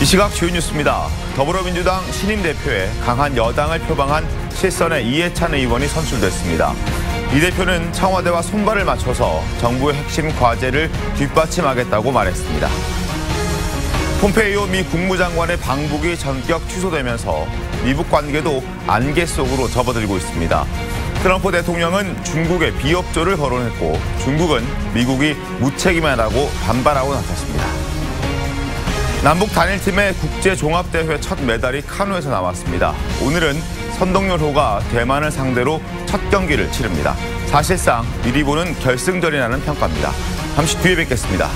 이 시각 주요 뉴스입니다. 더불어민주당 신임 대표에 강한 여당을 표방한 실선의 이해찬 의원이 선출됐습니다. 이 대표는 청와대와 손발을 맞춰서 정부의 핵심 과제를 뒷받침하겠다고 말했습니다. 폼페이오 미 국무장관의 방북이 전격 취소되면서 미북 관계도 안개 속으로 접어들고 있습니다. 트럼프 대통령은 중국에 비협조를 거론했고 중국은 미국이 무책임하다고 반발하고 나섰습니다. 남북 단일팀의 국제종합대회 첫 메달이 카누에서 나왔습니다. 오늘은 선동열호가 대만을 상대로 첫 경기를 치릅니다. 사실상 미리 보는 결승전이라는 평가입니다. 잠시 뒤에 뵙겠습니다.